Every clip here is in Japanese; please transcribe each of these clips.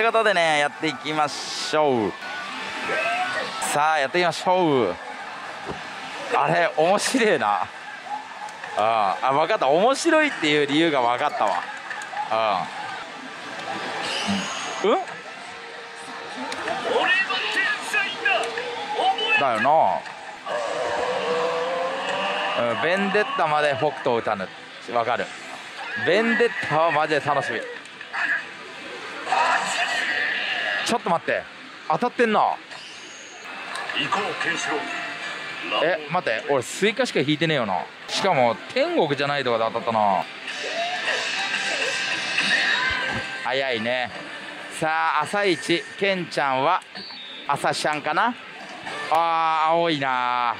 ということでねやっていきましょう。さあやっていきましょう。あれ面白いな。ああ分かった。面白いっていう理由が分かったわ。うん。うん。だよな。うん。ベンデッタまで北斗歌ぬ。わかる。ベンデッタはマジで楽しみ。ちょっと待って。当たってんな。え待って。俺スイカしか引いてねえよな。しかも天国じゃないとこで当たったな。早いね。さあ朝一ケンちゃんは朝シャンかな。あー青いな。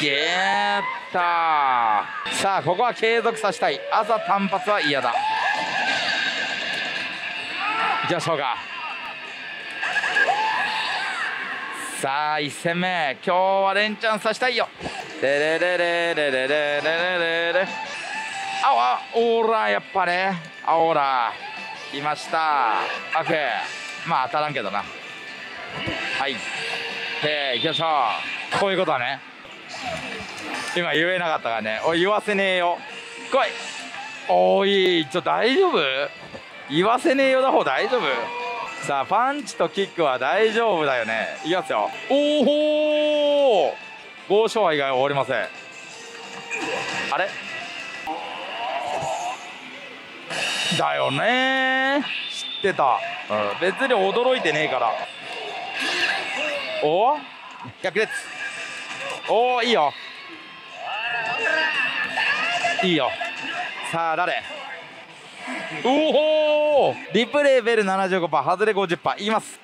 ゲーッタさあここは継続させたい。朝単発は嫌だいきましょうか。さあ1戦目。今日は連チャンさせたいよ。レレレレレレレレレレああオーラやっぱね。あオーラ来ました。オッケー。まあ当たらんけどな。はい。へえ行きましょう。こういうことはね。今言えなかったからね。おい言わせねえよ。来い。おいちょっと大丈夫？言わせねえよだ方大丈夫。さあパンチとキックは大丈夫だよね。いきますよ。おお5勝敗が終わりません。あれ？だよね。知ってた、うん、別に驚いてねえから。おお百列おおいいよ。いいよ。さあ誰？おおリプレイベル75%外れ50%いきます。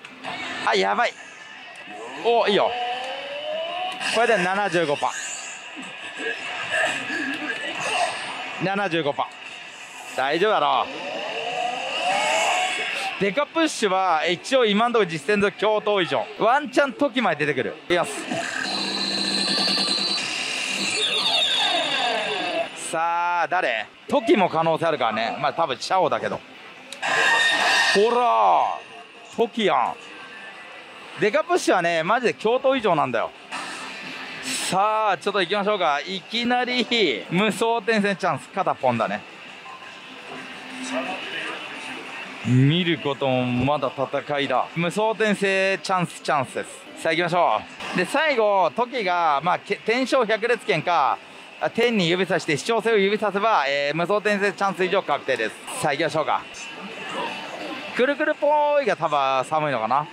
あやばい。おおいいよ。これで75%。75%大丈夫だろ。デカプッシュは一応今のところ実践の共闘以上。ワンチャン時まで出てくる。いきますさあ誰？時も可能性あるからね。まあ多分シャオだけど。ほら時やん。デカプッシュはねマジで共闘以上なんだよ。さあちょっと行きましょうか。いきなり無双転戦チャンス。片ポンだね。見ることもまだ戦いだ。無双転生チャンスチャンスです。さあ行きましょう。で最後時がまあ天正百列拳か。天に指さして視聴性を指させば、えー、無双転生チャンス以上確定です。さあ行きましょうか。くるくるぽーいが多分寒いのかな。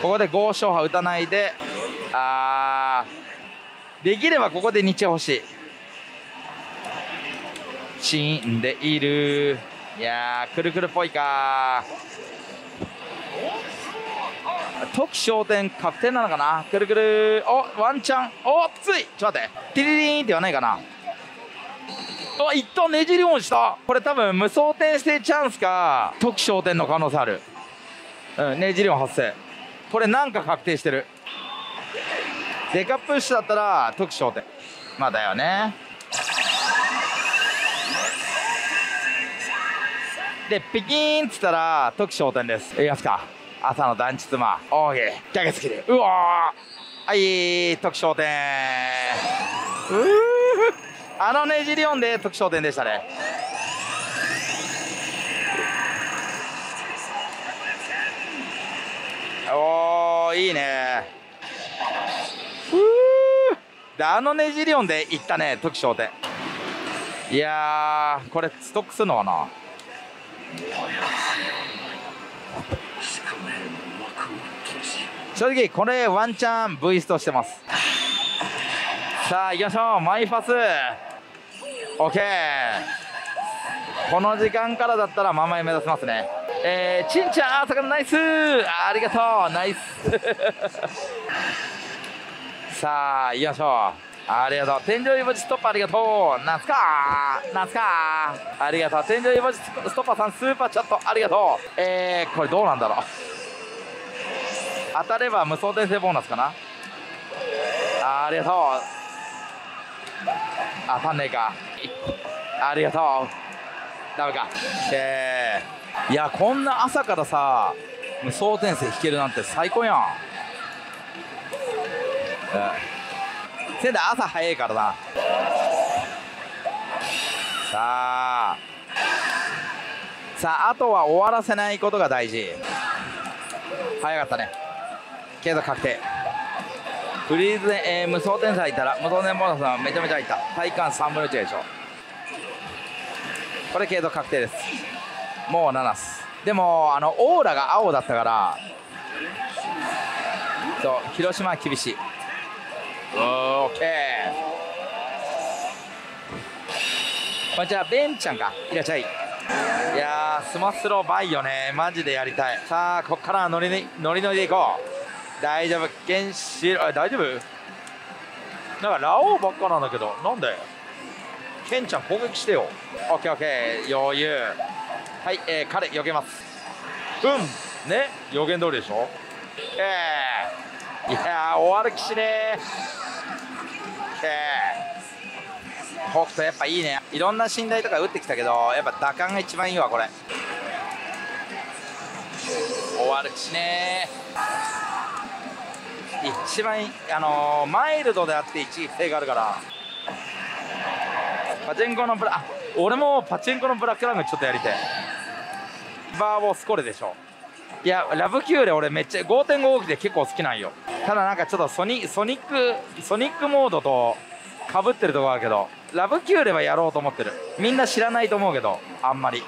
ここで豪勝派打たないであーできればここで日欲しい。死んでいる。いやーくるくるぽいか時商店確定なのかな？くるくる。おワンチャン。おつい。ちょっと待って。ティリリンって言わないかな？あ一旦ねじり音した。これ多分無双転生チャンスか。時商店の可能性ある。うんねじり音発生。これなんか確定してる。デカプッシュだったら時商店まあだよね。でピキーンっつったら時商店です。いきますか。朝の団地妻。オーケー。逆スキルうわはい時商店あのねじり音で時商店でしたね。おーいいね。であのねじり音でいったね時商店いやこれストックするのかな？正直これワンチャン V ストしてます。さあ行きましょう。マイパス。OK この時間からだったらママへ目指せますね。えー、ちんちゃん朝からナイス。ありがとう。ナイス。さあ行きましょう。ありがとう。天井イボジストッパーありがとう。なんすかなんすかありがとう。天井イボジストッパーさんスーパーチャットありがとう。えー、これどうなんだろう。当たれば無双転生ボーナスかな？ありがとう。当たんねえか。ありがとう。ダメか。えいやこんな朝からさ無双転生弾けるなんて最高やん、うん、仙台朝早いからな。さあ。さああとは終わらせないことが大事。早かったね。けど確定。フリーズで、えー、無双転生いたら無双年ボーナスはめちゃめちゃいった。体感3分の1でしょ。これ継続確定です。もう7す。でもあのオーラが青だったから。そう広島は厳しい。オー。ケーこんにちはベンちゃんか。いらっしゃい。いやスマスローバイよね。マジでやりたい。さあこっからノリノリノリでいこう大丈夫？ケンシロ大丈夫？なんかラオウばっかなんだけど。なんで？ケンちゃん攻撃してよ。オッケーオッケー余裕。はい、えー、彼避けます。うん。ね？予言通りでしょ？えー、いや。終わる気しねえー、北斗やっぱいいね。いろんな信頼とか打ってきたけどやっぱ打感が一番いいわこれ。終わる気しね一番あのー、マイルドであって1位性があるから。パチンコのブラ俺もパチンコのブラックラングちょっとやりてバーボスコレでしょ。いやラブキューレ俺めっちゃ5.5号機で結構好きなんよ。ただなんかちょっとソニソニックソニックモードとかぶってるとこあるけどラブキューレはやろうと思ってる。みんな知らないと思うけどあんまり。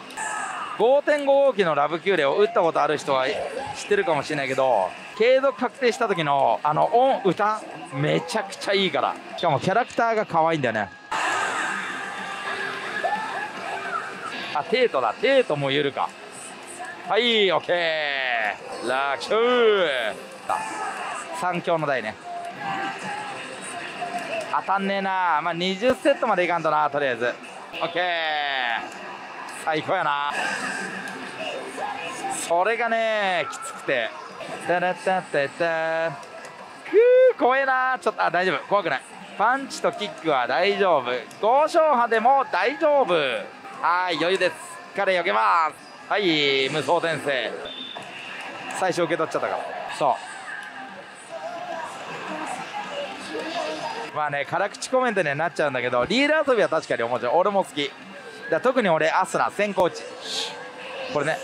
5.5号機のラブキューレを打ったことある人は知ってるかもしれないけど継続確定した時のあの音歌めちゃくちゃいいから。しかもキャラクターが可愛いんだよね。あテートだ。テートも言えるか。はいオッケーラッキュー三強の台ね。当たんねえな。まあ20セットまでいかんとなとりあえず。オッケー最高やな。それがねきつくて。タラタタタくー怖えな。ちょっとあ大丈夫。怖くない。パンチとキックは大丈夫。豪勝派でも大丈夫。はい余裕です。彼避けます。はい無双転生。最初受け取っちゃったから。そう。まあね辛口コメントになっちゃうんだけどリール遊びは確かに面白い。俺も好き。だ特に俺アスナ先行打ちこれね。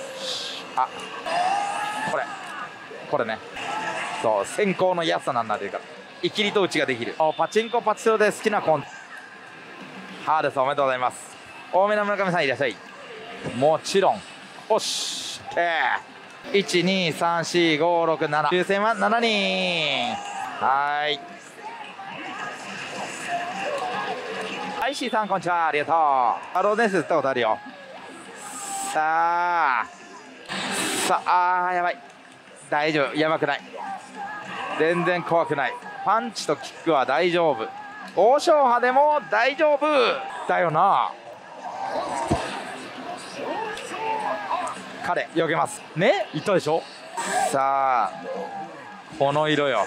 あこれ。これね。そう先行の安さなんだっていうかいきりと打ちができる。パチンコパチスロで好きなコンハーですおめでとうございます。多めの村上さんいらっしゃい。もちろん。おし1234567抽選は7人はい。はい C さんこんにちは。ありがとう。ハローデンス打ったことあるよ。さあ。さあやばい。大丈夫。やばくない。全然怖くない。パンチとキックは大丈夫。王将派でも大丈夫。だよな。彼避けます。ね？いったでしょ？さあ。この色よ。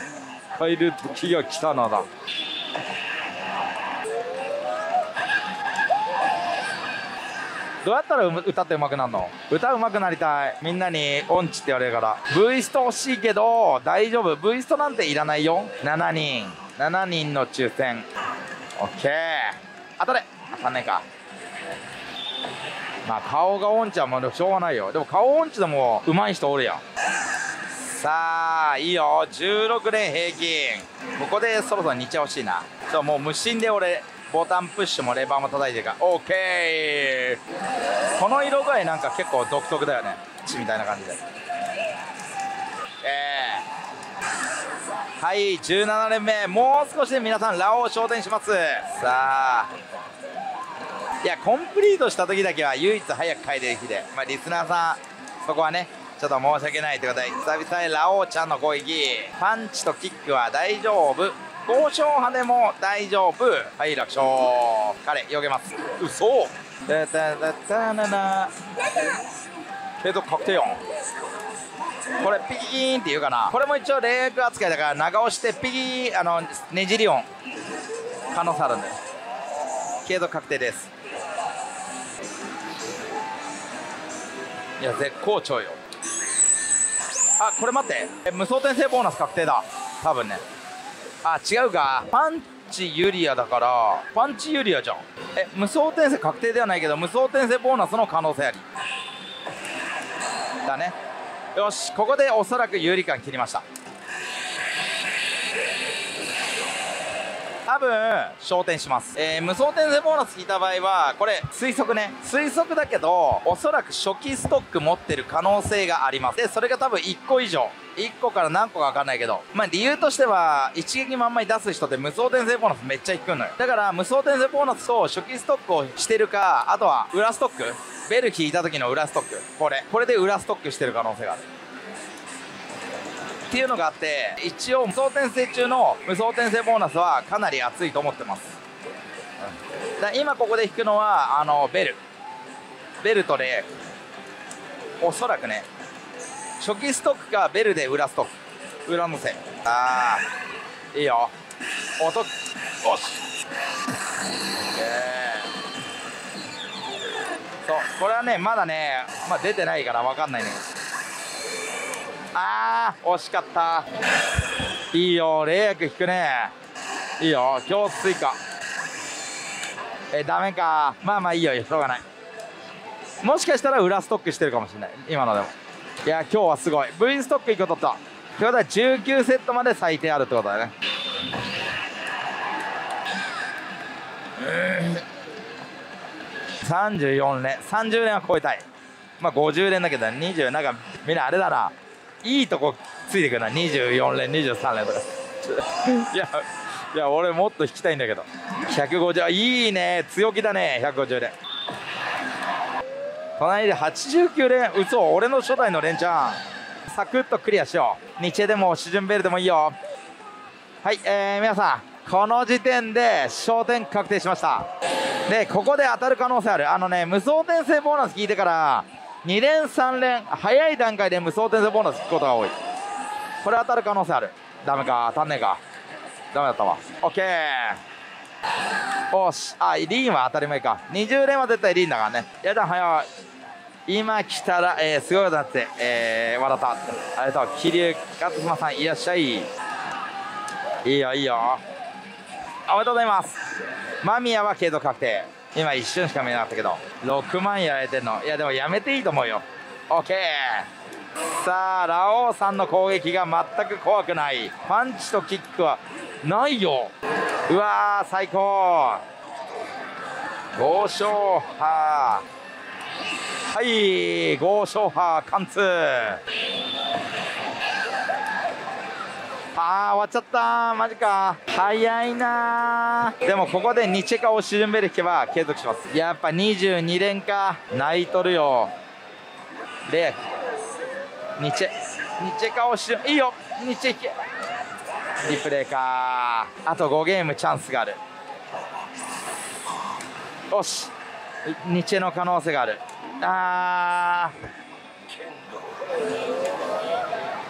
入る時が来たのだどうやったら歌ってうまくなるの？歌うまくなりたい。みんなに音痴って言われるから。V スト欲しいけど大丈夫。V ストなんていらないよ。7人。7人の抽選。OK 当たれ。当たんねえか。まあ顔が音痴はもうしょうがないよ。でも顔音痴でも上手い人おるやん。さあいいよ。16連平均。ここでそろそろ似ちゃほしいな。そうもう無心で俺ボタンプッシュもレバーも叩いてるから。OK この色具合なんか結構独特だよね。血みたいな感じで。えー、はい17連目。もう少しで皆さんラオウを昇天します。さあ。いやコンプリートした時だけは唯一早く帰れる日で、まあ、リスナーさんそこはねちょっと申し訳ないということで久々にラオウちゃんの攻撃。パンチとキックは大丈夫。交渉派でも大丈夫。はい楽勝。彼避けます。うそタタタタナナけど確定音。これピキーンって言うかな。これも一応冷薬扱いだから長押してピキーあのねじり音。可能性あるんで。継続確定です。いや絶好調よ。あこれ待って。え無双転生ボーナス確定だ。多分ねあ違うか。パンチユリアだからパンチユリアじゃん。え無双転生確定ではないけど無双転生ボーナスの可能性あり。だね。よしここでおそらく有利感切りました。多分昇天します、えー、無双転生ボーナス引いた場合はこれ推測ね。推測だけどおそらく初期ストック持ってる可能性があります。でそれが多分1個以上。1個から何個か分かんないけど。まあ理由としては一撃まんまに出す人って無双転生ボーナスめっちゃ引くのよ。だから無双転生ボーナスと初期ストックをしてるかあとは裏ストック。ベル引いた時の裏ストック。これ。これで裏ストックしてる可能性があるっていうのがあって一応無双転生中の無双転生ボーナスはかなり熱いと思ってます、うん、だ今ここで引くのはあのベル。ベルトでおそらくね初期ストックかベルで裏ストック。裏のせああいいよ。音。よし。そう。これはねまだね、まあ、出てないから分かんないね。あー惜しかった。いいよ霊薬引くね。いいよ今日追加えダメか。まあまあいいよしょうがない。もしかしたら裏ストックしてるかもしれない。今のでも。いや今日はすごい。V ストック1個取ったってことは19セットまで最低あるってことだね。34連。30連は超えたい。まあ50連だけど20なんかみんなあれだな。いいとこついてくるな。24連23連とか。いやいや俺もっと引きたいんだけど。150いいね。強気だね。150連。隣で89連。嘘俺の初代の連チャン。サクッとクリアしよう。日でもシジュンベルでもいいよ。はいえー、皆さんこの時点で焦点確定しました。でここで当たる可能性ある。あのね無双転生ボーナス聞いてから2連3連早い段階で無双転生ボーナス聞くことが多い。これ当たる可能性ある。ダメか。当たんねえか。ダメだったわ。OK おし。あリーンは当たり前か。20連は絶対リーンだからね。やだ早い。今来たら、えー、すごいことになって、えー、笑った。ありがとう。桐生勝島さん。いらっしゃい。いいよいいよ。おめでとうございます。間宮は継続確定。今一瞬しか見えなかったけど6万やられてんの。いやでもやめていいと思うよ。OK さあラオウさんの攻撃が全く怖くない。パンチとキックはないよ。うわー最高。豪勝派はい豪勝派貫通。あー終わっちゃった。マジか。早いなでもここでニチェカをシュンベル引けば継続します。やっぱ22連か。泣いとるよ。でニチェニチェカをシュンいいよ。ニチェいけ。リプレイかあと5ゲームチャンスがある。よし。ニチェの可能性がある。あー。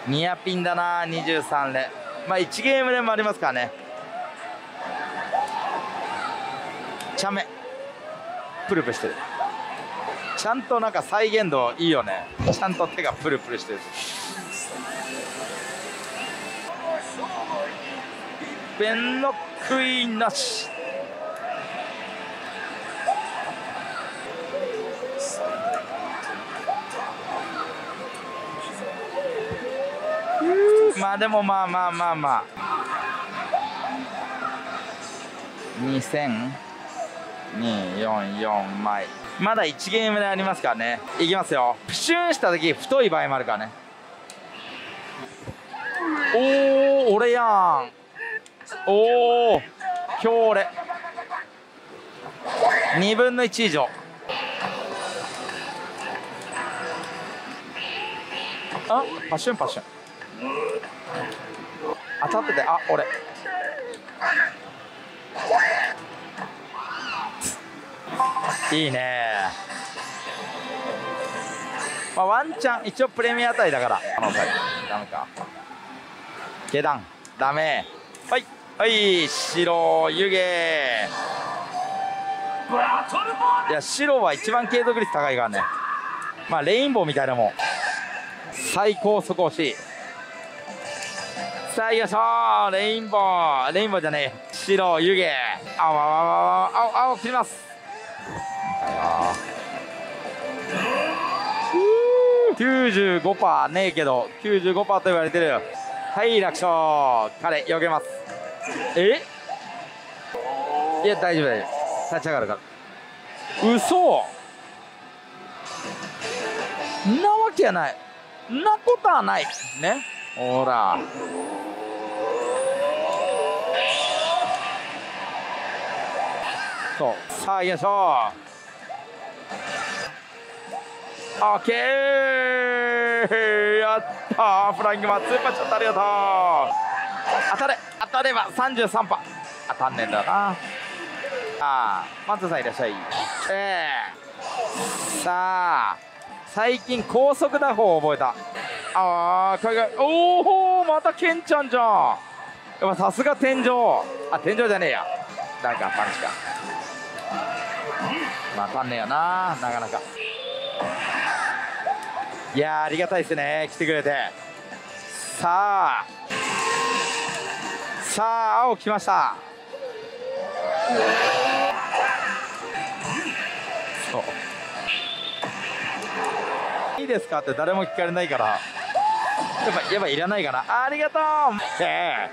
ニアピンだな23連。まあ1ゲームでもありますからね。ちゃめプルプルしてる。ちゃんとなんか再現度いいよね。ちゃんと手がプルプルしてる。ペンのクイーンなし。まあでもまあまあまあまあ。2244枚。まだ1ゲームでありますからね。いきますよ。プシュンした時太い場合もあるからね。おお俺やん。おお今日俺。2分の1以上。あパッシュンパッシュン。当たっててあ俺。いいね。まあ、ワンチャン一応プレミア帯だから。あのダメか。下段。ダメ。はい。はい白湯気。いや白は一番継続率高いからね。まあレインボーみたいなもん。最高速押し。いさあよいしょレインボー。レインボーじゃねえ。白湯気。青青青青青青切ります。95%ねえけど95%と言われてる。はい楽勝。彼よけます。え？いや大丈夫大丈夫立ち上がるから。嘘。なわけやない。なことはない。ね。ほら。そう。さあよいしょオッケー。やったフライングマンスーパーチャットありがとう。当たれ。当たれば33パ当たんねえんだな。ああマンツーさんいらっしゃい。えー、さあ最近高速打法を覚えた。ああ海外おおまたケンちゃんじゃん。やっぱさすが天井。あ天井じゃねえや。なんかパンチか。当たんねえよななかなか。いやありがたいですね来てくれて。さあ。さあ青来ました。そう。いいですかって誰も聞かれないから。やっぱやっぱいらないかな。ありがとう。え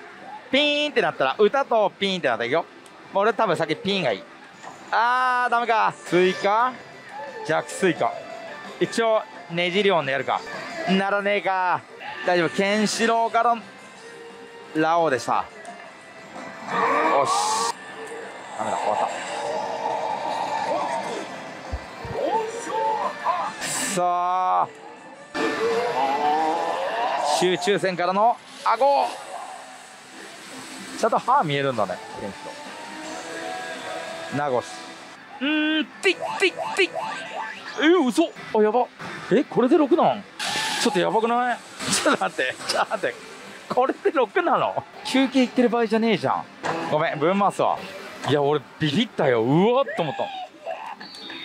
ピーンってなったら歌とピーンってなったらいくよ。俺多分先ピーンがいい。あーダメか。スイカ弱スイカ一応ねじり音でやるか。ならねえか。大丈夫。ケンシロウからラオウでした。よし。ダメだ終わった。さあ。集中線からの顎。ちゃんと歯見えるんだねケンシロウ。名越うーんティッティッティッえ嘘。あやば。えこれで6なん？ちょっとやばくない？ちょっと待ってちょっと待って。これで6なの？休憩行ってる場合じゃねえじゃん。ごめんぶん回すわいや俺ビビったよ。うわっと思った。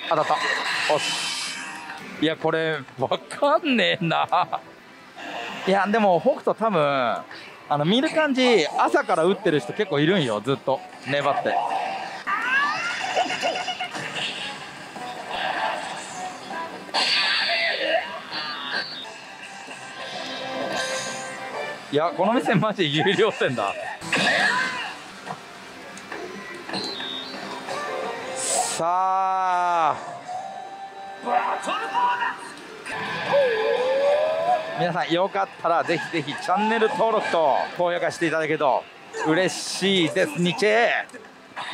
当たった。おし。いやこれわかんねえな。いやでも北斗多分あの見る感じ朝から打ってる人結構いるんよずっと。粘っていやこの店マジ有料店だ。さあ。皆さんよかったらぜひぜひチャンネル登録と高評価していただけると嬉しいです。日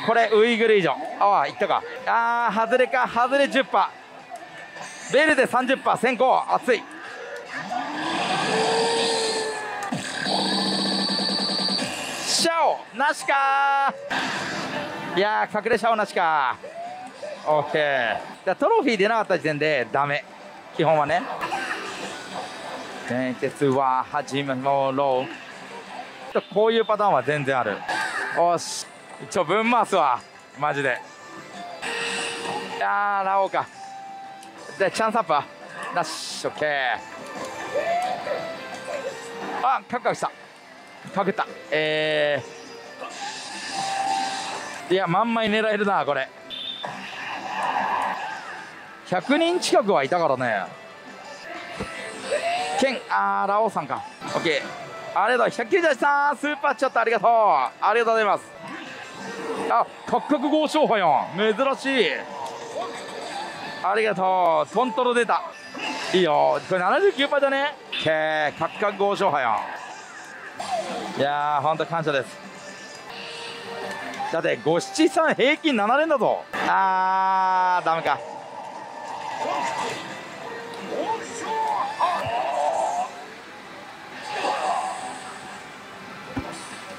これウイグル以上。ああいったか。あー外れか。外れ10%ベルで30%先行。熱い。なしかいや隠れシャオなしかオッケーだトロフィー出なかった時点でダメ。基本はね。伝説は始めろう。こういうパターンは全然ある。おし。一応分回すわマジで。いやーラオウか。でチャンスアップはなしオッケーあカクカクした。かけた。えー、いや真ん前狙えるなこれ。100人近くはいたからね。ケンあーラオウさんか。オッケー。ありがとう。198さんスーパーチャットありがとう。ありがとうございます。あカクカク剛掌波やん。珍しい。ありがとう。トントロ出た。いいよ。これ79%じゃね。けーカクカク豪勝派やん。いやー本当感謝です。だって五七三平均7連だぞ。あーダメか。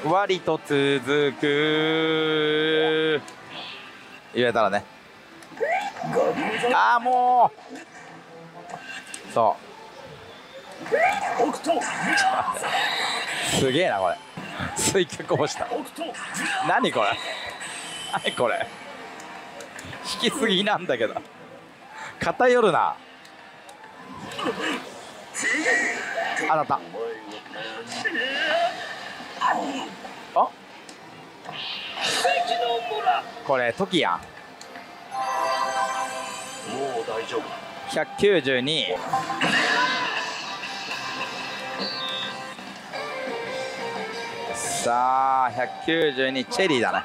割と続く。言えたらね。ああもう。そう。すげえなこれスイカこぼした。何これ？何これ？引きすぎなんだけど。偏るな。当たった。あ？これトキやんもう大丈夫。192さあ192チェリーだね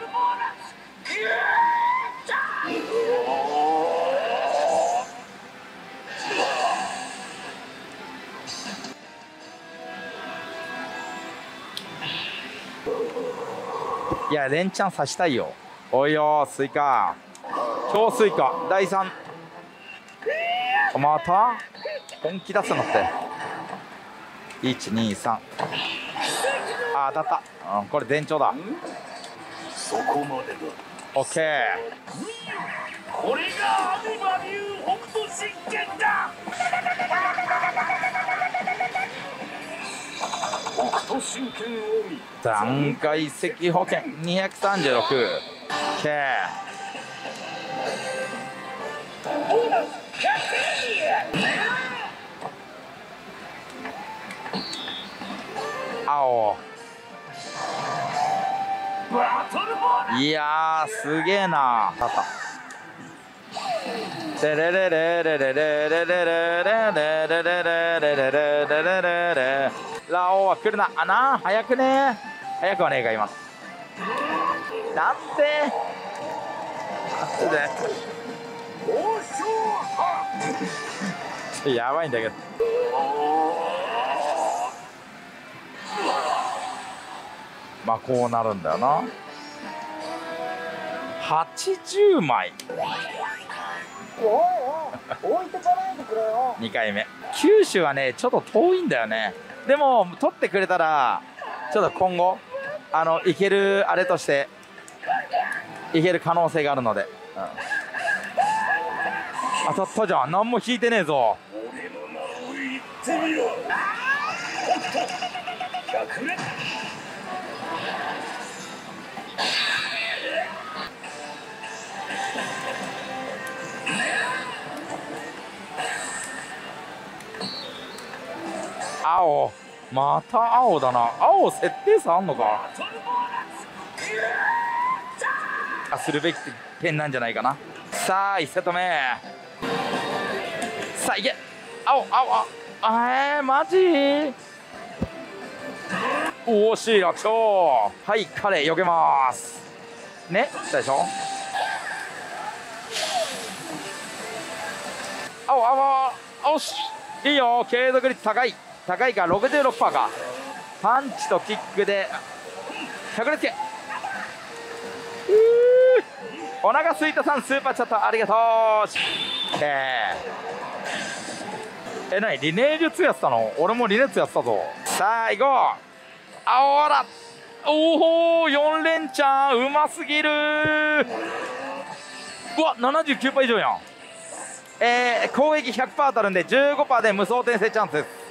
いや連チャンさしたいよ。おいよスイカ。超スイカ。第3また？本気出すのって。123あ当たった、うん、これ前兆だ。そこまでだ。OK これがアミバ流北斗神拳だ。北斗神拳を見。段階石保険。236OK 青バトルボールいやすげえな。当たったテレレレレレレレレレレレレレレレレレレラオウは来るな。あな早くね。早くはねえか今なんでなんで。やばいんだけど。まあこうなるんだよな。80枚。おいおい置いてかないでくれよ。2回目。九州はねちょっと遠いんだよね。でも取ってくれたらちょっと今後あのいけるあれとしていける可能性があるので、うん、当たったじゃん何も引いてねえぞ。俺の名を言ってみろ青。また青だな。青設定差あんのか。あするべき点なんじゃないかな。さあ1セット目。さあいけ。青青青。あえー、マジ？おおしい楽勝はい彼避けます。ね来たでしょ青青青。青し。いいよ。継続率高い。高いか66%か。パンチとキックで。100列けお腹すいたさんスーパーチャットありがとう。えー、えなに？リネー術やってたの？俺もリネツやってたぞ。さあ行こう。あおらおお4連チャン。うますぎる。うわ79%以上やん。えー、攻撃100%当たるんで15%で無双転生チャンスです。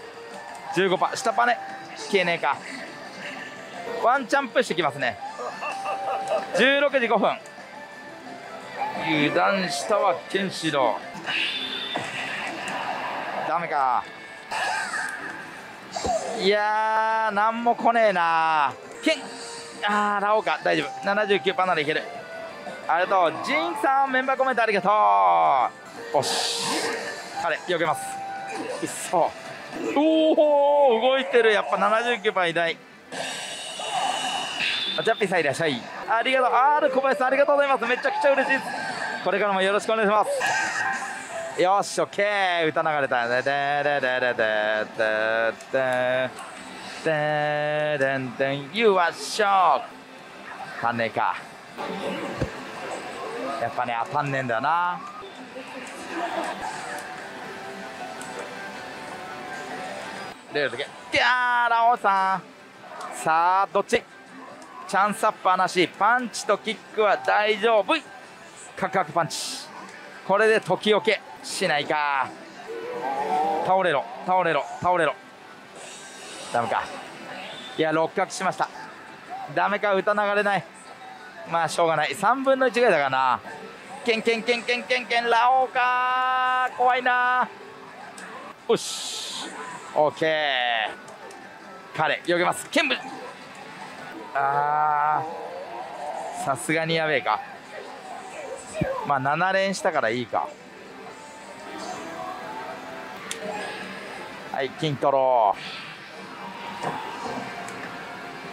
15%下パネ消えねえか。ワンチャンプしてきますね。16時5分。油断したわケンシロウ。ダメか。いやーなんも来ねえな。ケンあーラオウか。大丈夫。79%ならいける。ありがとう。ジンさんメンバーコメントありがとう。おし。彼避けます。いっそうおお動いてる。やっぱ79%偉大ジャッピーさんいらっしゃい。ありがとう。R 小林さんありがとうございます。めちゃくちゃ嬉しいです。これからもよろしくお願いします。よしオッケー。歌流れたでででででででででんでん You are shock 足んねえか。やっぱね当たんねえんだよな。レールだけギャーラオさん。さあどっち？チャンスアップはなしパンチとキックは大丈夫。カクカクパンチ。これで時よけ。しないか。倒れろ。倒れろ。倒れろ。ダメか。いや六角しました。ダメか歌流れない。まあしょうがない。3分の1ぐらいだからな。ケンケンケンケンケンケン。ラオウか怖いな。よし。オッケー。彼よけます。剣舞。あー。さすがにやべえか。まあ7連したからいいか。はい金取ろ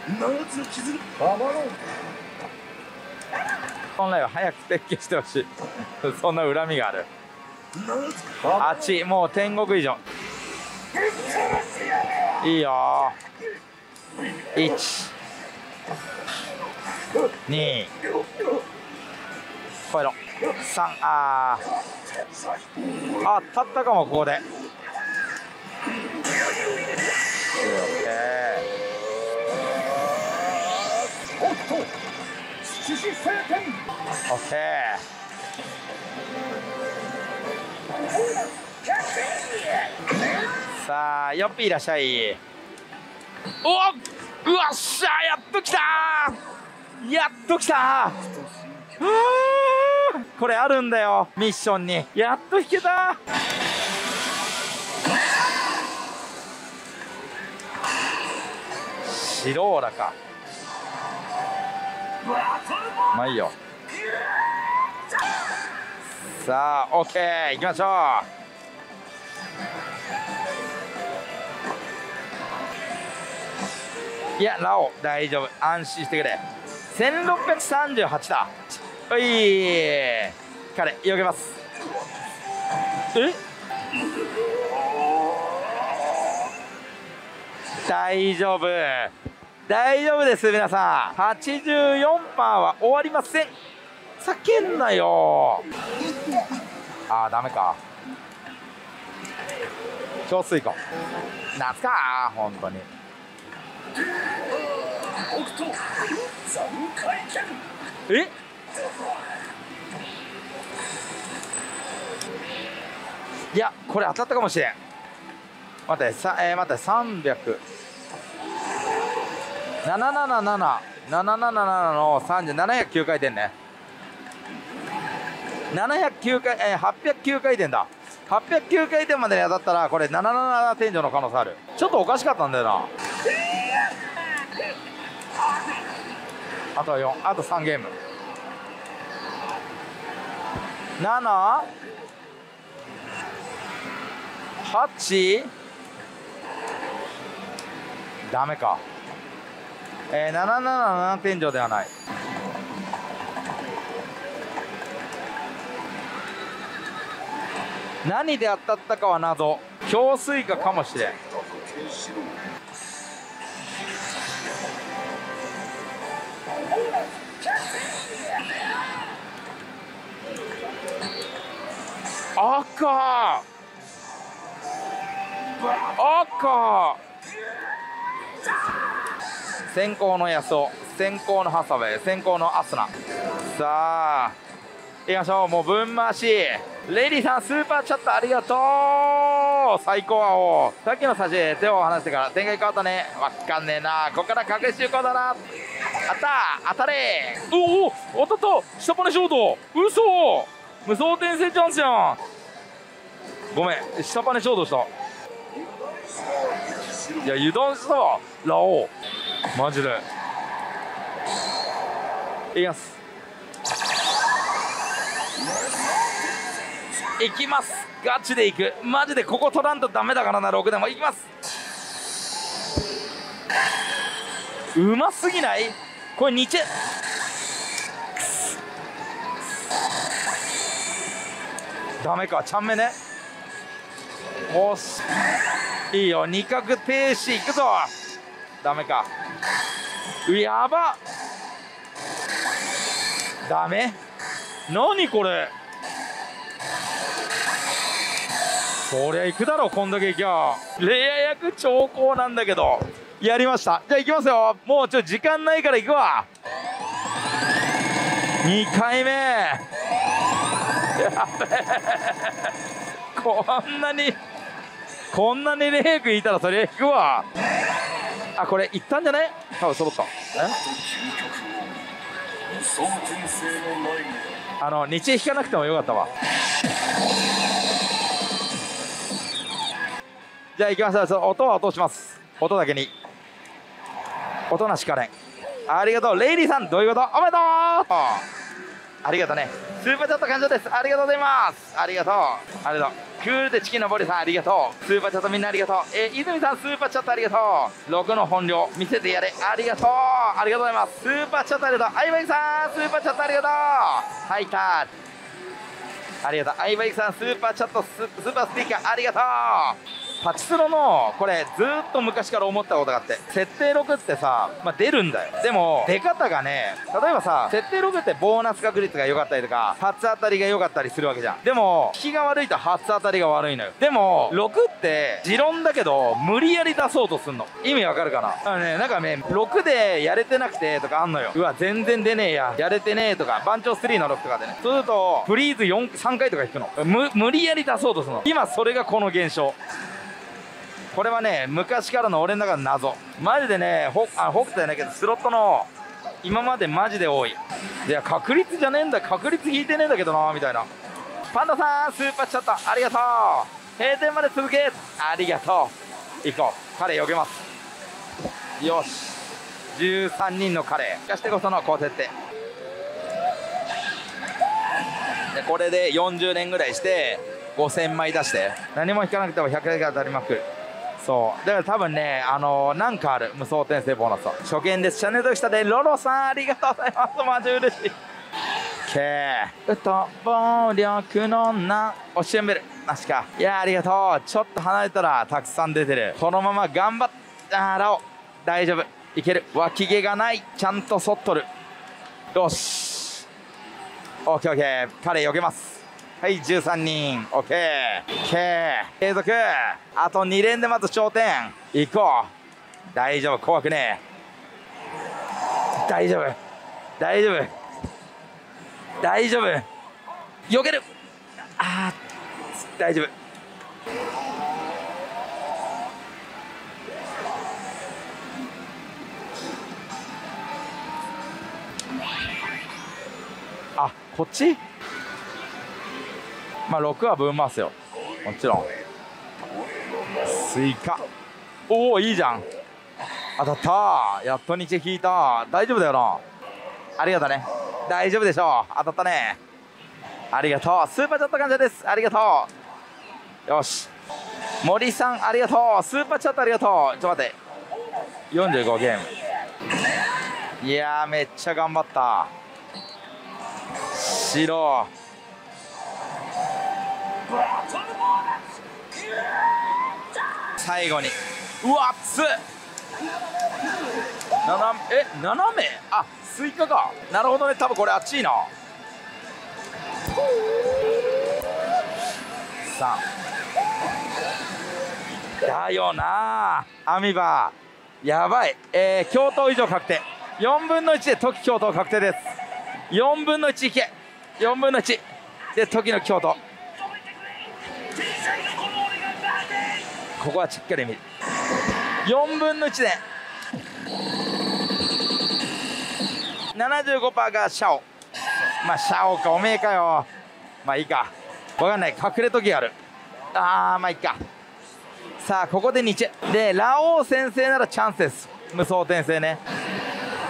7つの傷たまろう。本来は早く撤去してほしい。そんな恨みがある。あっちもう天国以上。いいよ。1 2超えろ。3あー。あ立ったかもここで。おっと獅子聖天オッケー。さあよっぴいらっしゃい。おうわっしゃやっときたー。やっときたこれあるんだよミッションに。やっと引けたシローラか。まあいいよさあオッケー行きましょう。いやラオ大丈夫。安心してくれ。1638だ。おい。彼よけます。え？大丈夫。大丈夫です皆さん。84%は終わりません。叫んなよ。あーダメか。超水庫夏か本当に。北斗回転え？いやこれ当たったかもしれん。待ってさ、えー、待って300 77777の30709回転ね。709回、えー、809回転だ。809回転までに当たったらこれ77天井の可能性ある。ちょっとおかしかったんだよな。あと4あと3ゲーム。7 8ダメか。えー、777天井ではない。何で当たったかは謎。氷水化かもしれん。赤！赤！先行のヤスオ先行のハサウェイ先行のアスナ。さあ。いきましょう。もう分回しレディさんスーパーチャットありがとう。最高青さっきの差し手を離してから展開変わったね。わかんねえな。ここから隠し中古だな。あった。当たれ。おお当たった下パネショート嘘無双転生チャンスやん。ごめん。下パネショートした。いや油断したわ。ラオウ。マジで。いきます。いきます。ガチでいく。マジでここ取らんとダメだからな6でも。いきます。うますぎない？これニチェダメか。ちゃんめね。おし。いいよ。二角停止いくぞ。ダメか。やば。ダメ？何これ？そりゃ行くだろこんだけ行きゃ。レア役超高なんだけど。やりました。じゃあ行きますよ。もうちょっと時間ないから行くわ。2回目。やべえ。こんなにこんなにレイクいたらそりゃ行くわ。あこれ行ったんじゃない？多分揃った。あの日引かなくてもよかったわじゃあ行きましょうその音は落とします。音だけに。音なしかれんありがとう。レイリーさんどういうこと？おめでとう！ありがとうね。スーパーチャット感謝です。ありがとうございます。ありがとう。ありがとう。クールでチキンのボリさんありがとう。スーパーチャットみんなありがとう。えー、泉さんスーパーチャットありがとう。6の本領見せてやれ。ありがとう。ありがとうございます。スーパーチャットありがとう。アイバイクさんスーパーチャットありがとう。はいタッチ。ありがとう。アイバイクさんスーパーチャットススーパースティッカーありがとう。パチスロのこれずっと昔から思ったことがあって設定6ってさ、まあ、出るんだよ。でも出方がね例えばさ設定6ってボーナス確率が良かったりとか初当たりが良かったりするわけじゃん。でも引きが悪いと初当たりが悪いのよ。でも6って持論だけど無理やり出そうとすんの。意味わかるかな？あのねなんかね6でやれてなくてとかあんのよ。うわ全然出ねえや。やれてねえとか番長3の6とかでねそうするとフリーズ4 3回とか引くの。無無理やり出そうとするの。今それがこの現象。これはね昔からの俺の中の謎。マジでねほあ北斗じゃないけどスロットの今までマジで多い。いや確率じゃねえんだ確率引いてねえんだけどなみたいな。パンダさんスーパーチャットありがとう。閉店まで続け。ありがとう。行こう。彼避けます。よし。13人の彼貸してこその高設定でこれで40年ぐらいして5000枚出して。何も引かなくても100回が当たりまくる。そう。だから多分ねあのー、なんかある無双転生ボーナスは初見です。チャンネル登録したでロロさんありがとうございます。マジ嬉しい。けー。と暴力のなおしんべる。なしか。いやありがとう。ちょっと離れたらたくさん出てる。このまま頑張っあらお。大丈夫。いける。脇毛がない。ちゃんとそっとる。よし。オッケーオッケー。彼避けます。はい13人。OK 継続。あと2連でまず頂点。行こう。大丈夫。怖くねえ。大丈夫。大丈夫。大丈夫。避ける。あー。大丈夫。あこっち？まあ6はぶん回すよ。もちろん。スイカ。おおいいじゃん。当たった。やっと日引いた。大丈夫だよな。ありがとうね。大丈夫でしょう。当たったね。ありがとう。スーパーチャット感謝です。ありがとう。よし。森さんありがとう。スーパーチャットありがとう。ちょっと待って。45ゲーム。いやめっちゃ頑張った。白。最後に。うわ熱っ斜めえ斜めあスイカか。なるほどね。多分これ熱いな。3だよな。アミバ。やばい。えー、京都以上確定。4分の1で時京都確定です。4分の1いけ。4分の1で時の京都ここはしっかり見る。4分の1で。75%がシャオ。まあシャオかおめえかよ。まあいいか。分かんない。隠れ時ある。あーまあいいか。さあここで2チ。ェでラオウ先生ならチャンスです。無双転生ね。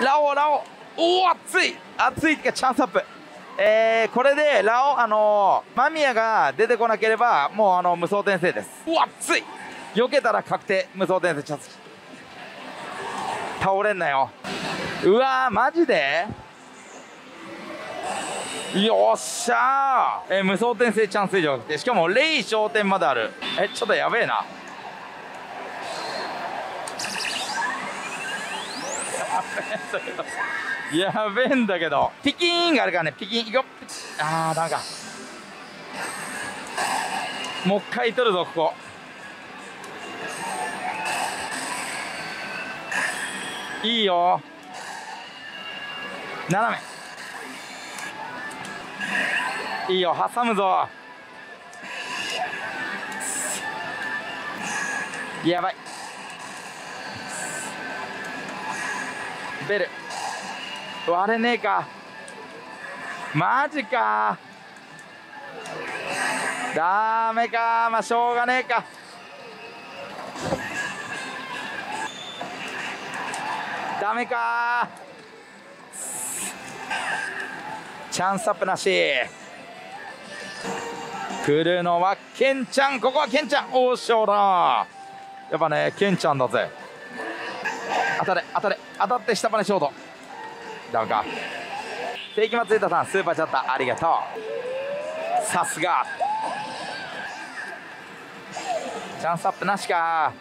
ラオウラオ。ウおお熱い。熱いってかチャンスアップ。えー、これでラオあのー、間宮が出てこなければもうあの無双転生です。うわ熱い。避けたら確定無双転生チャンス。倒れんなよ。うわマジで？よっしゃー。えー、無双転生チャンス以上でしかもレイ商店まである。えちょっとやべえな。やべえやべえんだけど。ピキーンがあるからね。ピキーンいくよあーダメか。もう一回取るぞここ。いいよ。斜め。いいよ挟むぞ。やばい。ベル。割れねえか。マジか。ダメか。まあしょうがねえか。ダメか。チャンスアップなし。来るのはケンちゃん。ここはケンちゃん。おーしらやっぱねケンちゃんだぜ。当たれ当たれ。当たって下まネショート。ダメか。関松太さんスーパーチャットありがとう。さすが。チャンスアップなしか。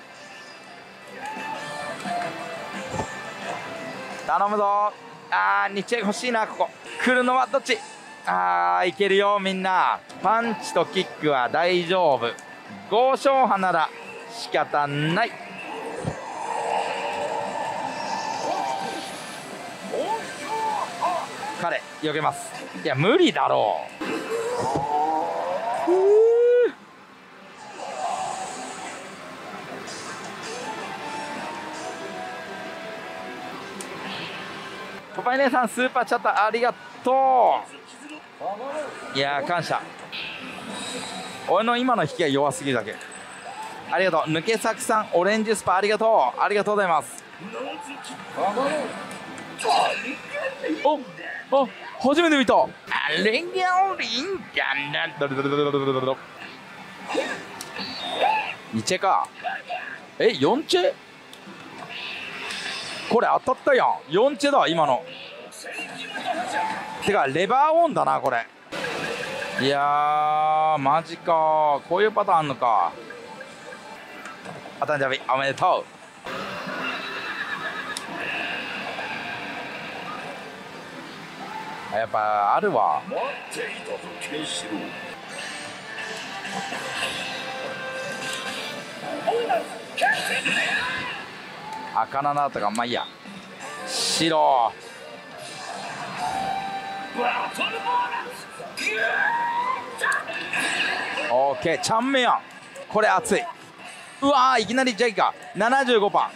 頼むぞ。あー日欲しいなここ。来るのはどっち？あーいけるよみんな。パンチとキックは大丈夫。剛掌波なら仕方ない。避けます。いや無理だろう。パパイ姉さんスーパーチャットありがとういやー感謝。俺の今の引きが弱すぎるだけ。ありがとう。抜け作さんオレンジスパありがとう。ありがとうございます。おあ初めて見た。あれがおりんかなドロドロドロドロドロドロ2チェかえ4チェ？これ当たったやん。4チェだ今の。てかレバーオンだなこれ。いやーマジかこういうパターンあんのか。お誕生日おめでとうやっぱあるわ。待っていたぞケンシロウ赤7とかまあいいや。白オーケー。ちゃんめやん。これ熱い。うわーいきなりジャイか。75パ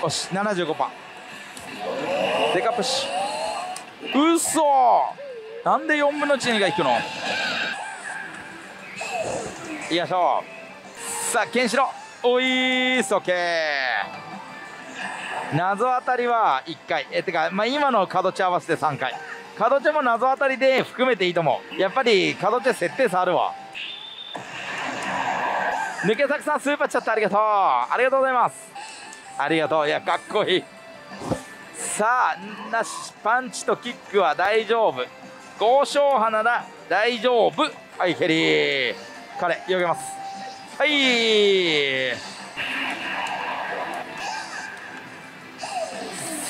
ー。よし75パー。デカプッシュ。うそなんで4分の1が引くの？よいしょさあケンシロウ。おいーすオッケー。謎当たりは1回。えてか、まあ、今の角地合わせて3回。角地も謎当たりで含めていいと思う。やっぱり角地設定差あるわ。抜け作さんスーパーチャットありがとう。ありがとうございます。ありがとう。いやかっこいいさあなしパンチとキックは大丈夫。豪勝派なら大丈夫。はい蹴り彼避けます。はい。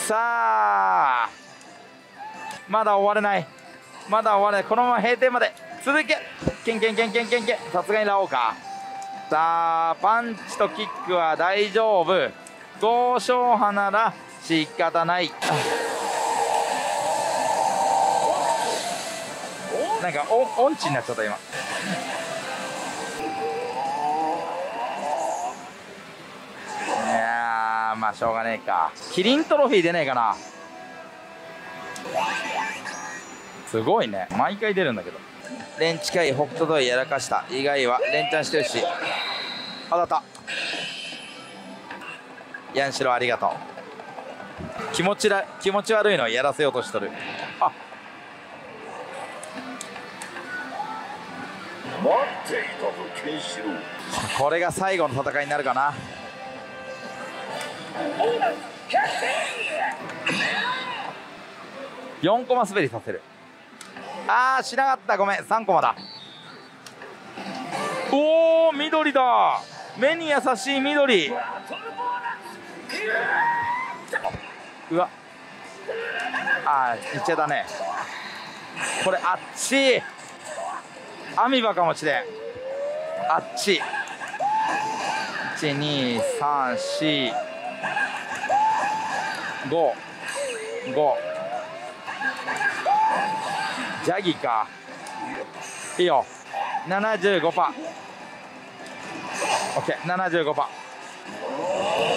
さあまだ終われない。まだ終われない。このまま閉店まで。続けケンケンケンケンケンケン。さすがにラオウか。さあパンチとキックは大丈夫。豪勝派なら仕方ない。なんかお音痴になっちゃった今。いやまあしょうがねえか。キリントロフィー出ねえかな。すごいね。毎回出るんだけど。レンチ会北斗ドイやらかした。意外は連チャンしてるし。当たった。ヤンシロありがとう。気持ちら気持ち悪いのをやらせようとしとる。あ。待っていたぞケンシロウ。これが最後の戦いになるかな。4コマ滑りさせる。あーしなかった。ごめん。3コマだ。おお緑だ。目に優しい緑うわ。あーいっちゃだね。これあっち。アミバかもしれん。あっち。12345ジャギか。いいよ。75パー。オッケー75パー。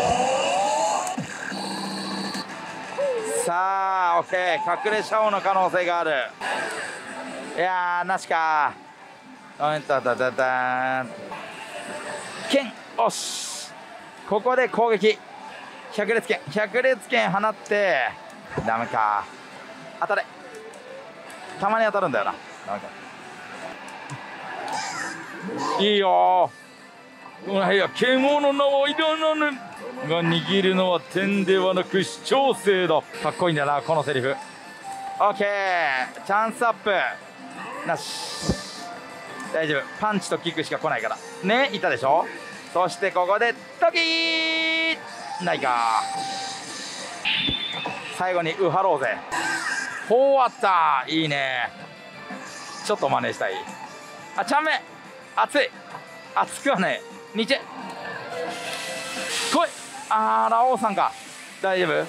さあオッケー隠れシャオの可能性がある。いやなしかうんたたたた剣。おし。ここで攻撃。百列拳百列拳放って。ダメか。当たれ。たまに当たるんだよな。ダメか。いいよ。いや獣の名はいらなぬが握るのは点ではなく視聴性だ。かっこいいんだなこのセリフ。オッケーチャンスアップ。なし。大丈夫。パンチとキックしか来ないから。ねいたでしょ？そしてここでトキー。ないか。最後にウハろうぜ。ほうあった。いいね。ちょっと真似したい。あちゃんめ。熱い。熱くはねニチェ来いあーラオウさんか。大丈夫？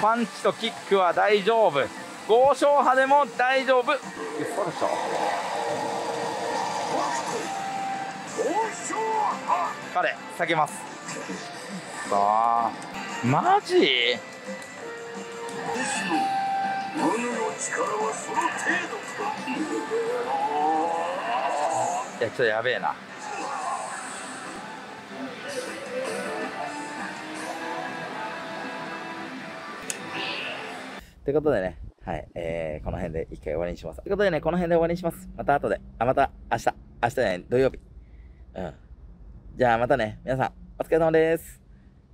パンチとキックは大丈夫。豪勝派でも大丈夫。嘘でしょ。彼避けます。さあ。マジ？いやちょっとやべえな。ということでね、はい、えー、この辺で一回終わりにします。ということでね、この辺で終わりにします。また後で、あ、また明日、明日ね、土曜日。うん。じゃあまたね、皆さん、お疲れ様です。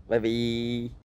バイビー。